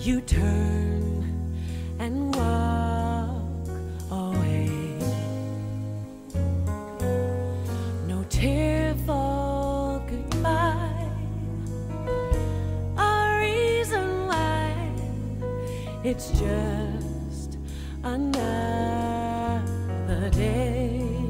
you turn and walk away. No tearful goodbye, a reason why it's just another day.